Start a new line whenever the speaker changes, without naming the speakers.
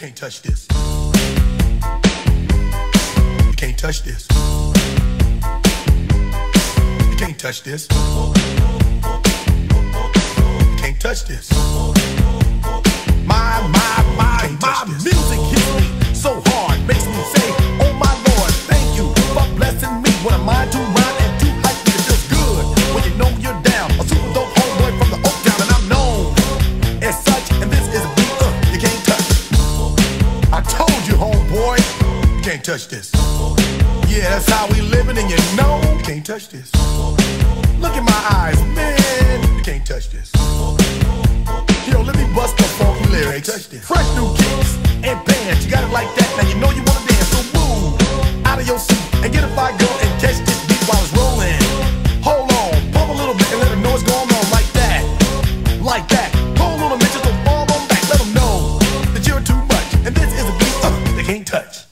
can't touch this. You can't touch this. You can't touch this. You can't touch this.
My, my, my, my music hits me so hard, makes me can't touch
this. Yeah, that's how we living, and you know you can't touch this.
look in my eyes, man.
You can't touch this.
Yo, let me bust the funky lyrics.
touch this.
Fresh new kicks and bands, you got it like that. Now you know you wanna dance, so move out of your seat and get a fire girl and catch this beat while it's rolling. Hold on, pump a little bit and let them know what's going on like that, like that. Hold on minute, just fall on back. Let them know that you're too much, and this is a beat uh, they can't touch.